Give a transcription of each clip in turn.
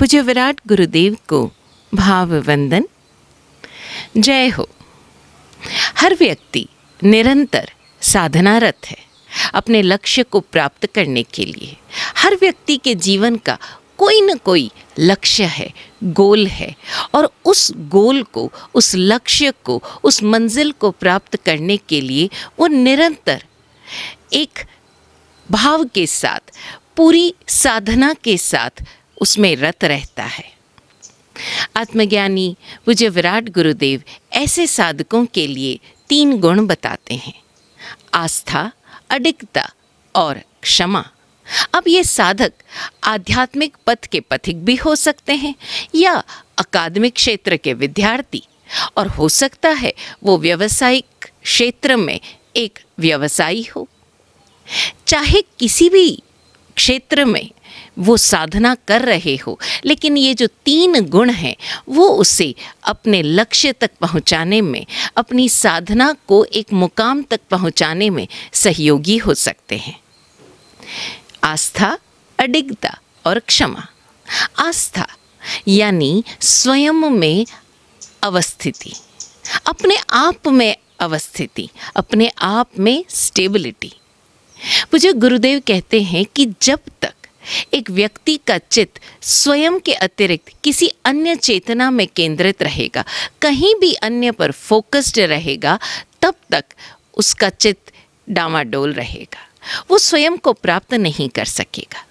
पूज्य विराट गुरुदेव को भाव वंदन जय हो। हर व्यक्ति निरंतर साधनारत है अपने लक्ष्य को प्राप्त करने के लिए। हर व्यक्ति के जीवन का कोई न कोई लक्ष्य है, गोल है और उस गोल को, उस लक्ष्य को, उस मंजिल को प्राप्त करने के लिए वो निरंतर एक भाव के साथ, पूरी साधना के साथ उसमें रत रहता है। आत्मज्ञानी मुझे विराट गुरुदेव ऐसे साधकों के लिए तीन गुण बताते हैं। आस्था, अडिगता और क्षमा। अब ये साधक आध्यात्मिक पथ के पथिक भी हो सकते हैं या अकादमिक क्षेत्र के विद्यार्थी और हो सकता है वो व्यवसायिक क्षेत्र में एक व्यवसायी हो। चाहे किसी भी क्षेत्र में वो साधना कर रहे हो, लेकिन ये जो तीन गुण हैं, वो उसे अपने लक्ष्य तक पहुँचाने में, अपनी साधना को एक मुकाम तक पहुँचाने में सहयोगी हो सकते हैं। आस्था, अडिगता और क्षमा। आस्था यानी स्वयं में अवस्थिति, अपने आप में अवस्थिति, अपने आप में स्टेबिलिटी। मुझे गुरुदेव कहते हैं कि जब तक एक व्यक्ति का चित्त स्वयं के अतिरिक्त किसी अन्य चेतना में केंद्रित रहेगा, कहीं भी अन्य पर फोकस्ड रहेगा, तब तक उसका चित्त डामाडोल रहेगा। वो स्वयं को प्राप्त नहीं कर सकेगा।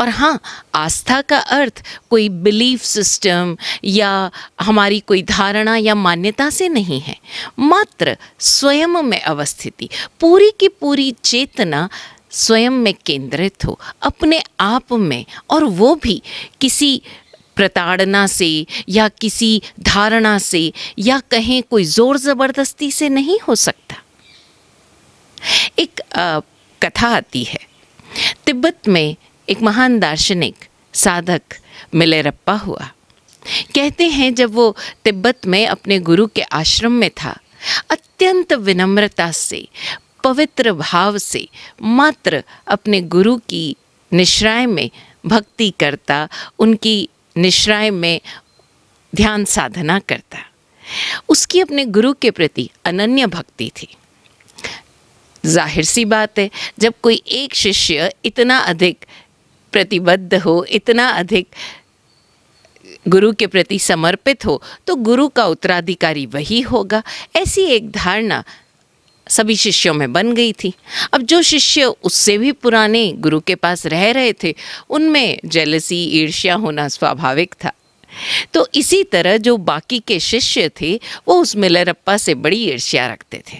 और हाँ आस्था का अर्थ कोई बिलीफ सिस्टम या हमारी कोई धारणा या मान्यता से नहीं है। मात्र स्वयं में अवस्थिति पूरी की पूरी चेतना स्वयं में केंद्रित हो अपने आप में और वो भी किसी प्रताड़ना से या किसी धारणा से या कहें कोई ज़ोर ज़बरदस्ती से नहीं हो सकता। एक आ, कथा आती है तिब्बत में एक महान दार्शनिक, साधक मिलेरप्पा हुआ। कहते हैं जब वो तिब्बत में अपने गुरु के आश्रम में था, अत्यंत विनम्रता से, पवित्र भाव से मात्र अपने गुरु की निश्राय में भक्ति करता, उनकी निश्राय में ध्यान साधना करता। उसकी अपने गुरु के प्रति अनन्य भक्ति थी। ज़ाहिर सी बात है, जब कोई एक शिष्य इतना अधिक प्रतिबद्ध हो, इतना अधिक गुरु के प्रति समर्पित हो तो गुरु का उत्तराधिकारी वही होगा। ऐसी एक धारणा सभी शिष्यों में बन गई थी। अब जो शिष्य उससे भी पुराने गुरु के पास रह रहे थे, उनमें जेलसी ईर्ष्या होना स्वाभाविक था। तो इसी तरह जो बाकी के शिष्य थे, वो उस मिलरप्पा से बड़ी ईर्ष्या रखते थे।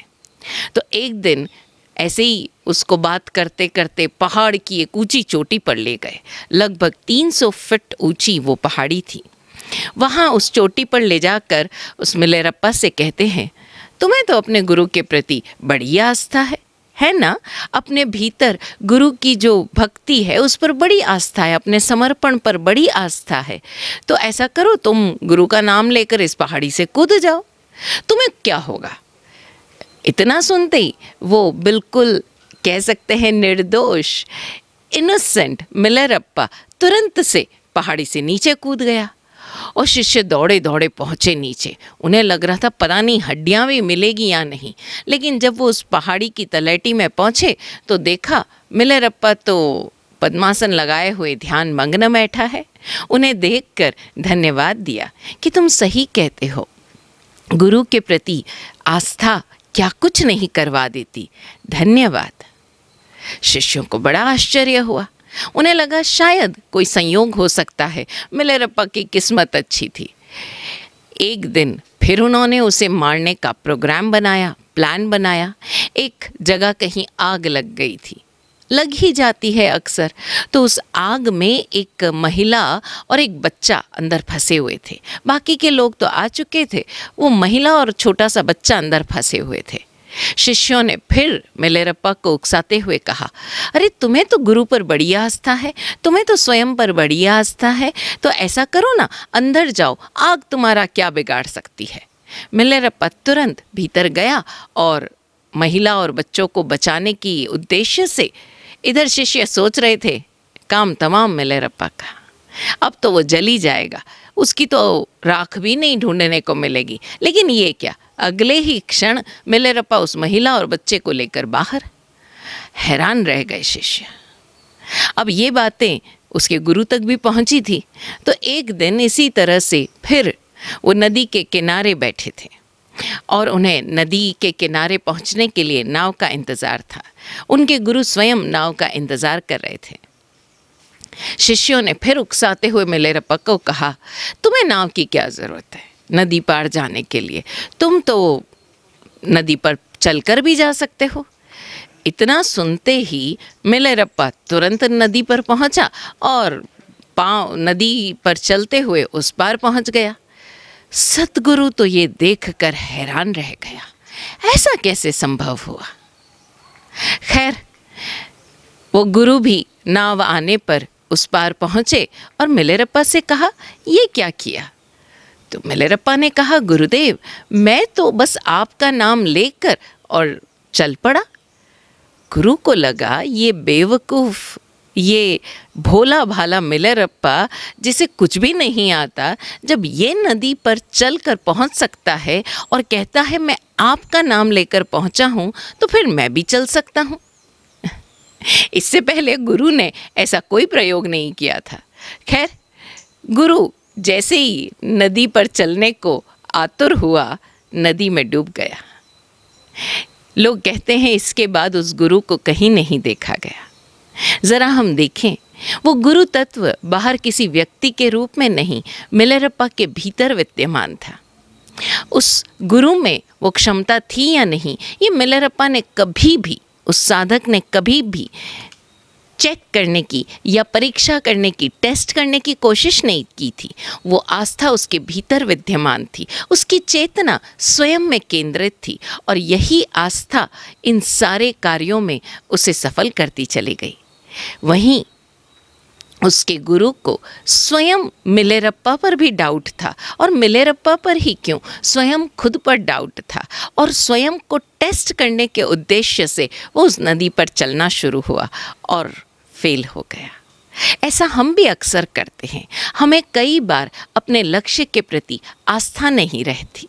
तो एक दिन ऐसे ही उसको बात करते करते पहाड़ की एक ऊँची चोटी पर ले गए। लगभग 300 फीट ऊँची वो पहाड़ी थी। वहाँ उस चोटी पर ले जाकर उस मिलेरप्पा से कहते हैं, तुम्हें तो अपने गुरु के प्रति बड़ी आस्था है है ना? अपने भीतर गुरु की जो भक्ति है, उस पर बड़ी आस्था है, अपने समर्पण पर बड़ी आस्था है। तो ऐसा करो, तुम गुरु का नाम लेकर इस पहाड़ी से कूद जाओ। तुम्हें क्या होगा? इतना सुनते ही वो बिल्कुल कह सकते हैं, निर्दोष इनोसेंट मिलरप्पा, तुरंत से पहाड़ी से नीचे कूद गया और शिष्य दौड़े दौड़े पहुँचे नीचे। उन्हें लग रहा था पता नहीं हड्डियाँ भी मिलेगी या नहीं, लेकिन जब वो उस पहाड़ी की तलैटी में पहुँचे तो देखा मिलरप्पा तो पद्मासन लगाए हुए ध्यान मग्न बैठा है। उन्हें देखकर धन्यवाद दिया कि तुम सही कहते हो। गुरु के प्रति आस्था क्या कुछ नहीं करवा देती। धन्यवाद। शिष्यों को बड़ा आश्चर्य हुआ। उन्हें लगा, शायद कोई संयोग हो सकता है। मिलेरप्पा की किस्मत अच्छी थी। एक दिन फिर उन्होंने उसे मारने का प्रोग्राम बनाया, प्लान बनाया। एक जगह कहीं आग लग गई थी। लग ही जाती है अक्सर। तो उस आग में एक महिला और एक बच्चा अंदर फंसे हुए थे। बाकी के लोग तो आ चुके थे। वो महिला और छोटा सा बच्चा अंदर फंसे हुए थे। शिष्यों ने फिर मिलेरप्पा को उकसाते हुए कहा, अरे, तुम्हें तो गुरु पर बड़ी आस्था है, तुम्हें तो स्वयं पर बड़ी आस्था है तो ऐसा करो ना, अंदर जाओ, आग तुम्हारा क्या बिगाड़ सकती है? मिलेरप्पा तुरंत भीतर गया और महिला और बच्चों को बचाने की उद्देश्य से इधर शिष्य सोच रहे थे, काम तमाम मिले रप्पा का। अब तो वो जली जाएगा, उसकी तो राख भी नहीं ढूँढने को मिलेगी, लेकिन ये क्या अगले ही क्षण मिलेरप्पा उस महिला और बच्चे को लेकर बाहर हैरान रह गए शिष्य। अब ये बातें उसके गुरु तक भी पहुँची थी तो एक दिन इसी तरह से फिर वो नदी के किनारे बैठे थे और उन्हें नदी के किनारे पहुँचने के लिए नाव का इंतज़ार था। उनके गुरु स्वयं नाव का इंतज़ार कर रहे थे। शिष्यों ने फिर उकसाते हुए मिलेरप्पा को कहा, तुम्हें नाव की क्या ज़रूरत है? नदी पार जाने के लिए। तुम तो नदी पर चलकर भी जा सकते हो। इतना सुनते ही मिलेरप्पा तुरंत नदी पर पहुँचा और पाँव, नदी पर चलते हुए उस पार पहुँच गया। सतगुरु तो ये देखकर हैरान रह गया। ऐसा कैसे संभव हुआ? खैर, वो गुरु भी नाव आने पर उस पार पहुँचे और मिलेरप्पा से कहा, ये क्या किया? तो मिलेरप्पा ने कहा, गुरुदेव, मैं तो बस आपका नाम लेकर और चल पड़ा। गुरु को लगा, ये बेवकूफ़, ये भोला भाला मिलरप्पा, जिसे कुछ भी नहीं आता, जब ये नदी पर चल कर पहुँच सकता है और कहता है, मैं आपका नाम लेकर पहुँचा हूँ तो फिर मैं भी चल सकता हूँ। इससे पहले गुरु ने ऐसा कोई प्रयोग नहीं किया था। खैर, गुरु जैसे ही नदी पर चलने को आतुर हुआ, नदी में डूब गया। लोग कहते हैं, इसके बाद उस गुरु को कहीं नहीं देखा गया। ज़रा हम देखें, वो गुरु तत्व बाहर किसी व्यक्ति के रूप में नहीं मिलरप्पा के भीतर विद्यमान था। उस गुरु में वो क्षमता थी या नहीं, ये मिलरप्पा ने कभी भी, उस साधक ने कभी भी चेक करने की या परीक्षा करने की, टेस्ट करने की कोशिश नहीं की थी। वो आस्था उसके भीतर विद्यमान थी। उसकी चेतना स्वयं में केंद्रित थी और यही आस्था इन सारे कार्यों में उसे सफल करती चली गई। वहीं उसके गुरु को स्वयं मिलेरप्पा पर भी डाउट था। और मिलेरप्पा पर ही क्यों? स्वयं खुद पर डाउट था। और स्वयं को टेस्ट करने के उद्देश्य से वो उस नदी पर चलना शुरू हुआ और फेल हो गया। ऐसा हम भी अक्सर करते हैं। हमें कई बार अपने लक्ष्य के प्रति आस्था नहीं रहती।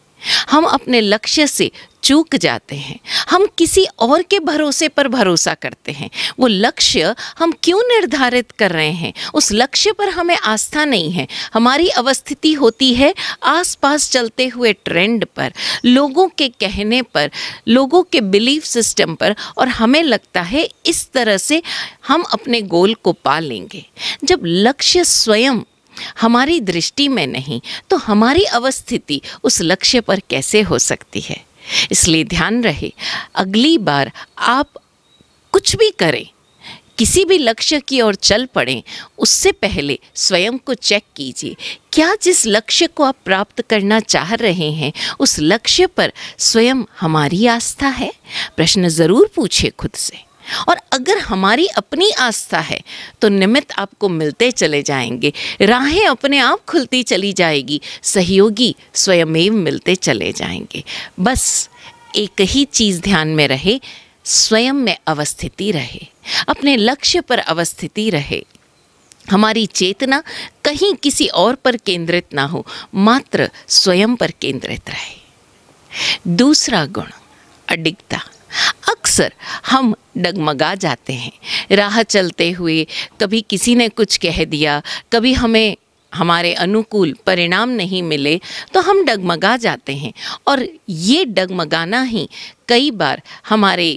हम अपने लक्ष्य से चूक जाते हैं। हम किसी और के भरोसे पर भरोसा करते हैं। वो लक्ष्य हम क्यों निर्धारित कर रहे हैं? उस लक्ष्य पर हमें आस्था नहीं है। हमारी अवस्थिति होती है आसपास चलते हुए ट्रेंड पर, लोगों के कहने पर, लोगों के बिलीफ सिस्टम पर, और हमें लगता है इस तरह से हम अपने गोल को पा लेंगे। जब लक्ष्य स्वयं हमारी दृष्टि में नहीं तो हमारी अवस्थिति उस लक्ष्य पर कैसे हो सकती है? इसलिए ध्यान रहे, अगली बार आप कुछ भी करें, किसी भी लक्ष्य की ओर चल पड़ें, उससे पहले स्वयं को चेक कीजिए, क्या जिस लक्ष्य को आप प्राप्त करना चाह रहे हैं, उस लक्ष्य पर स्वयं हमारी आस्था है? प्रश्न ज़रूर पूछे खुद से। और अगर हमारी अपनी आस्था है तो निमित्त आपको मिलते चले जाएँगे। राहें अपने आप खुलती चली जाएगी, सहयोगी स्वयमेव मिलते चले जाएँगे। बस एक ही चीज़ ध्यान में रहे, स्वयं में अवस्थिति रहे, अपने लक्ष्य पर अवस्थिति रहे। हमारी चेतना कहीं किसी और पर केंद्रित ना हो, मात्र स्वयं पर केंद्रित रहे। दूसरा गुण, अडिगता। अक्सर हम डगमगा जाते हैं। राह चलते हुए कभी किसी ने कुछ कह दिया, कभी हमें, हमारे अनुकूल परिणाम नहीं मिले तो हम डगमगा जाते हैं। और ये डगमगाना ही कई बार हमारे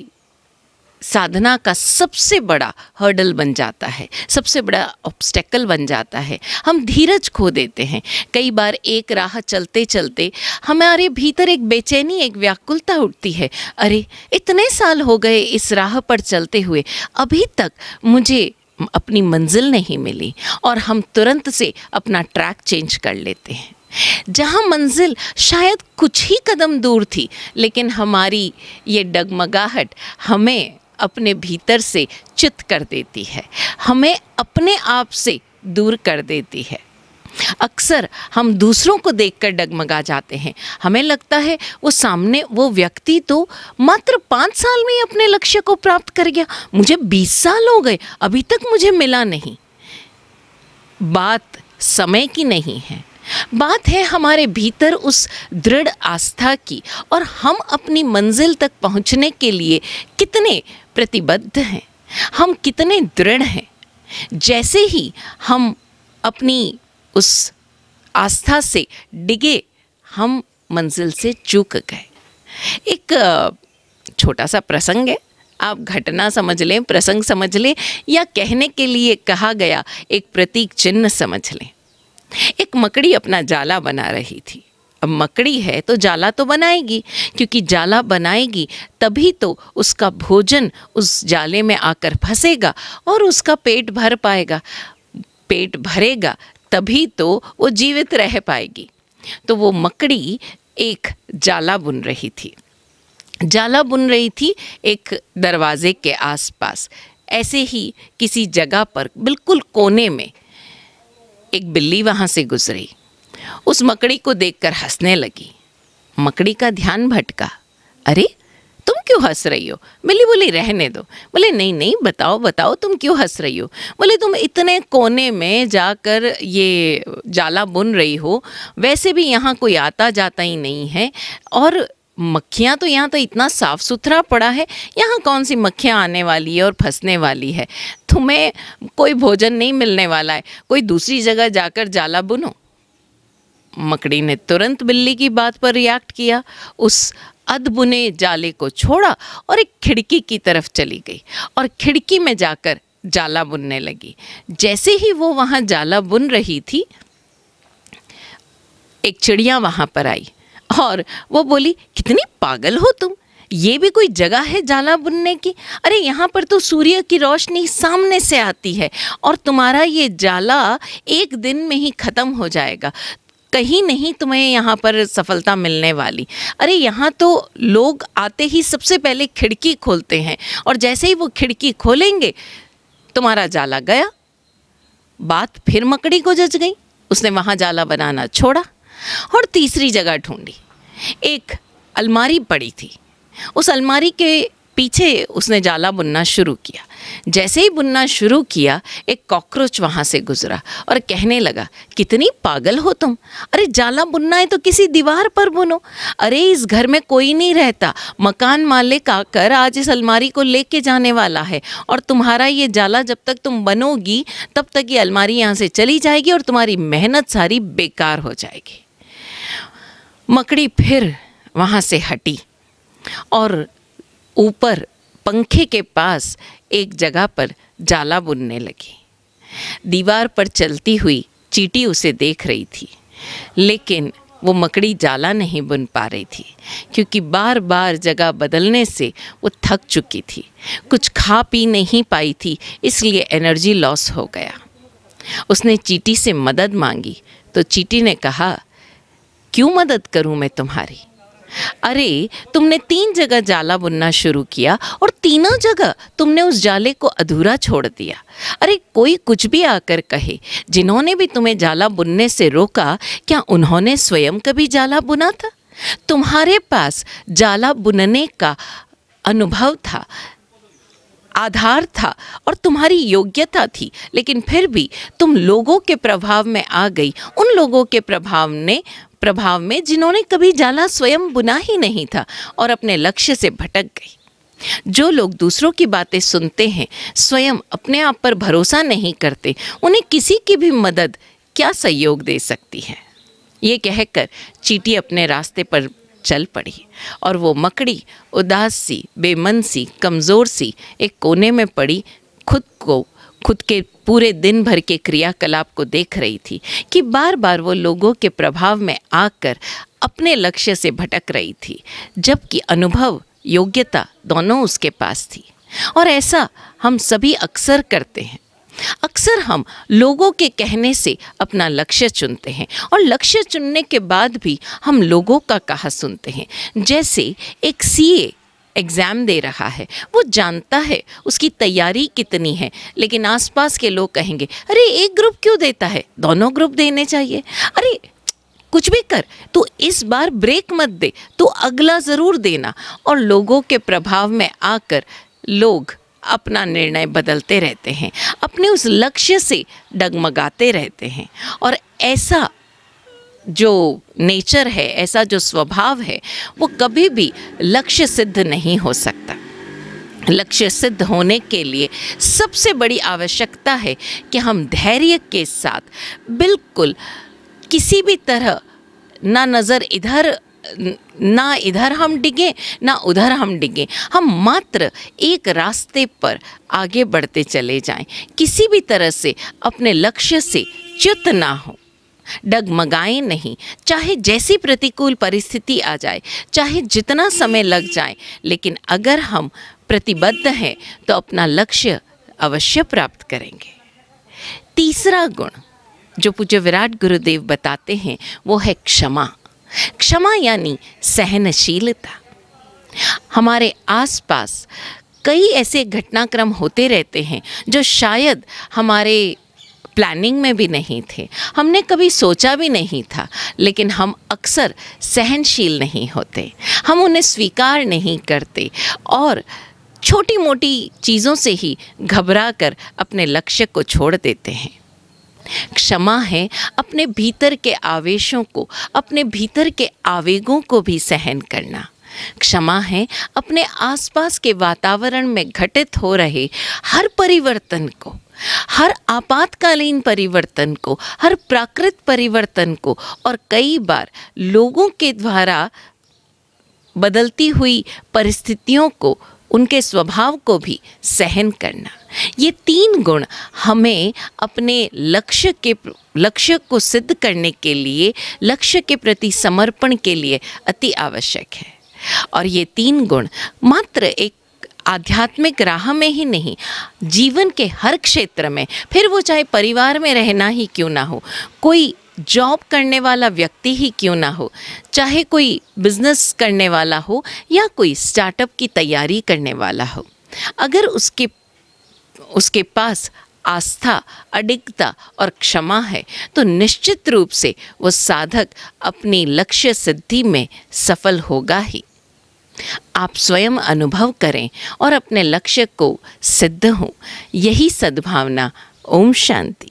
साधना का सबसे बड़ा हर्डल बन जाता है, सबसे बड़ा ऑब्स्टेकल बन जाता है। हम धीरज खो देते हैं। कई बार एक राह चलते चलते हमारे भीतर एक बेचैनी, एक व्याकुलता उठती है। अरे, इतने साल हो गए इस राह पर चलते हुए, अभी तक मुझे अपनी मंजिल नहीं मिली और हम तुरंत से अपना ट्रैक चेंज कर लेते हैं। जहाँ मंजिल शायद कुछ ही कदम दूर थी, लेकिन हमारी ये डगमगाहट हमें अपने भीतर से चित कर देती है। हमें अपने आप से दूर कर देती है। अक्सर हम दूसरों को देखकर डगमगा जाते हैं। हमें लगता है, वो सामने, वो व्यक्ति तो मात्र पाँच साल में ही अपने लक्ष्य को प्राप्त कर गया। मुझे बीस साल हो गए, अभी तक मुझे मिला नहीं। बात समय की नहीं है। बात है हमारे भीतर उस दृढ़ आस्था की, और हम अपनी मंजिल तक पहुँचने के लिए कितने प्रतिबद्ध हैं? हम कितने दृढ़ हैं? जैसे ही हम अपनी उस आस्था से डिगे, हम मंजिल से चूक गए। एक छोटा सा प्रसंग है। आप घटना समझ लें, प्रसंग समझ लें, या कहने के लिए कहा गया एक प्रतीक चिन्ह समझ लें। एक मकड़ी अपना जाला बना रही थी। अब मकड़ी है तो जाला तो बनाएगी, क्योंकि जाला बनाएगी तभी तो उसका भोजन उस जाले में आकर फंसेगा और उसका पेट भर पाएगा। पेट भरेगा तभी तो वो जीवित रह पाएगी। तो वो मकड़ी एक जाला बुन रही थी। जाला बुन रही थी एक दरवाजे के आसपास। ऐसे ही किसी जगह पर, बिल्कुल कोने में एक बिल्ली वहाँ से गुजरी। उस मकड़ी को देखकर हंसने लगी। मकड़ी का ध्यान भटका। अरे, तुम क्यों हंस रही हो? बिल्ली बोली, रहने दो। बोले, नहीं नहीं, बताओ बताओ, तुम क्यों हंस रही हो? बोले, तुम इतने कोने में जाकर ये जाला बुन रही हो। वैसे भी यहाँ कोई आता जाता ही नहीं है। और मक्खियाँ तो यहाँ तो इतना साफ़ सुथरा पड़ा है, यहाँ कौन सी मक्खियाँ आने वाली है और फंसने वाली है? तुम्हें कोई भोजन नहीं मिलने वाला है, कोई दूसरी जगह जाकर जाला बुनो। मकड़ी ने तुरंत बिल्ली की बात पर रिएक्ट किया, उस अधबुने जाले को छोड़ा और एक खिड़की की तरफ़ चली गई और खिड़की में जाकर जाला बुनने लगी। जैसे ही वो वहाँ जाला बुन रही थी, एक चिड़िया वहाँ पर आई। और वो बोली, कितनी पागल हो तुम। ये भी कोई जगह है जाला बुनने की? अरे, यहाँ पर तो सूर्य की रोशनी सामने से आती है और तुम्हारा ये जाला एक दिन में ही ख़त्म हो जाएगा। कहीं नहीं तुम्हें यहाँ पर सफलता मिलने वाली। अरे, यहाँ तो लोग आते ही सबसे पहले खिड़की खोलते हैं और जैसे ही वो खिड़की खोलेंगे, तुम्हारा जाला गया। बात फिर मकड़ी को जज गई। उसने वहाँ जाला बनाना छोड़ा। और तीसरी जगह ढूंढी। एक अलमारी पड़ी थी। उस अलमारी के पीछे उसने जाला बुनना शुरू किया। जैसे ही बुनना शुरू किया, एक कॉकरोच वहाँ से गुजरा और कहने लगा, कितनी पागल हो तुम। अरे, जाला बुनना है तो किसी दीवार पर बुनो। अरे, इस घर में कोई नहीं रहता। मकान मालिक आकर आज इस अलमारी को लेके जाने वाला है और तुम्हारा ये जाला जब तक तुम बनोगी, तब तक ये अलमारी यहाँ से चली जाएगी और तुम्हारी मेहनत सारी बेकार हो जाएगी। मकड़ी फिर वहाँ से हटी और ऊपर पंखे के पास एक जगह पर जाला बुनने लगी। दीवार पर चलती हुई चीटी उसे देख रही थी, लेकिन वो मकड़ी जाला नहीं बुन पा रही थी, क्योंकि बार बार जगह बदलने से वो थक चुकी थी। कुछ खा पी नहीं पाई थी, इसलिए एनर्जी लॉस हो गया। उसने चीटी से मदद मांगी तो चीटी ने कहा क्यों मदद करूँ मैं तुम्हारी? अरे, तुमने तीन जगह जाला बुनना शुरू किया और तीनों जगह तुमने उस जाले को अधूरा छोड़ दिया। अरे, कोई कुछ भी आकर कहे, जिन्होंने भी तुम्हें जाला बुनने से रोका, क्या उन्होंने स्वयं कभी जाला बुना था? तुम्हारे पास जाला बुनने का अनुभव था, आधार था और तुम्हारी योग्यता थी, लेकिन फिर भी तुम लोगों के प्रभाव में आ गई। उन लोगों के प्रभाव ने प्रभाव में जिन्होंने कभी जाला स्वयं बुना ही नहीं था और अपने लक्ष्य से भटक गई। जो लोग दूसरों की बातें सुनते हैं, स्वयं अपने आप पर भरोसा नहीं करते, उन्हें किसी की भी मदद क्या सहयोग दे सकती है? ये कहकर चीटी अपने रास्ते पर चल पड़ी और वो मकड़ी, उदास सी बेमन सी कमज़ोर सी एक कोने में पड़ी, खुद को खुद के पूरे दिन भर के क्रियाकलाप को देख रही थी कि बार बार वो लोगों के प्रभाव में आकर अपने लक्ष्य से भटक रही थी, जबकि अनुभव, योग्यता दोनों उसके पास थी। और ऐसा हम सभी अक्सर करते हैं। अक्सर हम लोगों के कहने से अपना लक्ष्य चुनते हैं और लक्ष्य चुनने के बाद भी हम लोगों का कहा सुनते हैं। जैसे एक सीए एग्ज़ाम दे रहा है। वो जानता है उसकी तैयारी कितनी है। लेकिन आसपास के लोग कहेंगे, अरे, एक ग्रुप क्यों देता है? दोनों ग्रुप देने चाहिए। अरे, कुछ भी कर तो इस बार ब्रेक मत दे तो अगला ज़रूर देना। और लोगों के प्रभाव में आकर लोग अपना निर्णय बदलते रहते हैं, अपने उस लक्ष्य से डगमगाते रहते हैं। और ऐसा जो नेचर है, ऐसा जो स्वभाव है, वो कभी भी लक्ष्य सिद्ध नहीं हो सकता। लक्ष्य सिद्ध होने के लिए सबसे बड़ी आवश्यकता है कि हम धैर्य के साथ बिल्कुल किसी भी तरह ना नज़र इधर, ना इधर हम डिगे, ना उधर हम डिगे। हम मात्र एक रास्ते पर आगे बढ़ते चले जाएँ। किसी भी तरह से अपने लक्ष्य से च्युत ना हो। डगमगाएँ नहीं। चाहे जैसी प्रतिकूल परिस्थिति आ जाए, चाहे जितना समय लग जाए, लेकिन अगर हम प्रतिबद्ध हैं तो अपना लक्ष्य अवश्य प्राप्त करेंगे। तीसरा गुण जो पूज्य विराट गुरुदेव बताते हैं, वो है क्षमा। क्षमा यानी सहनशीलता। हमारे आसपास कई ऐसे घटनाक्रम होते रहते हैं, जो शायद हमारे प्लानिंग में भी नहीं थे। हमने कभी सोचा भी नहीं था, लेकिन हम अक्सर सहनशील नहीं होते। हम उन्हें स्वीकार नहीं करते और छोटी मोटी चीज़ों से ही घबरा कर अपने लक्ष्य को छोड़ देते हैं। क्षमा है, अपने भीतर के आवेशों को, अपने भीतर के आवेगों को भी सहन करना। क्षमा है, अपने आसपास के वातावरण में घटित हो रहे हर परिवर्तन को। हर आपातकालीन परिवर्तन को, हर प्राकृत परिवर्तन को और कई बार लोगों के द्वारा बदलती हुई परिस्थितियों को, उनके स्वभाव को भी सहन करना। ये तीन गुण हमें अपने लक्ष्य के लक्ष्य को सिद्ध करने के लिए, लक्ष्य के प्रति समर्पण के लिए अति आवश्यक है। और ये तीन गुण मात्र एक आध्यात्मिक राह में ही नहीं, जीवन के हर क्षेत्र में। फिर वो चाहे परिवार में रहना ही क्यों ना हो, कोई जॉब करने वाला व्यक्ति ही क्यों ना हो, चाहे कोई बिज़नेस करने वाला हो या कोई स्टार्टअप की तैयारी करने वाला हो। अगर उसके उसके पास आस्था, अडिगता और क्षमा है तो निश्चित रूप से वो साधक अपनी लक्ष्य सिद्धि में सफल होगा ही। आप स्वयं अनुभव करें और अपने लक्ष्य को सिद्ध हों। यही सद्भावना। ओम शांति।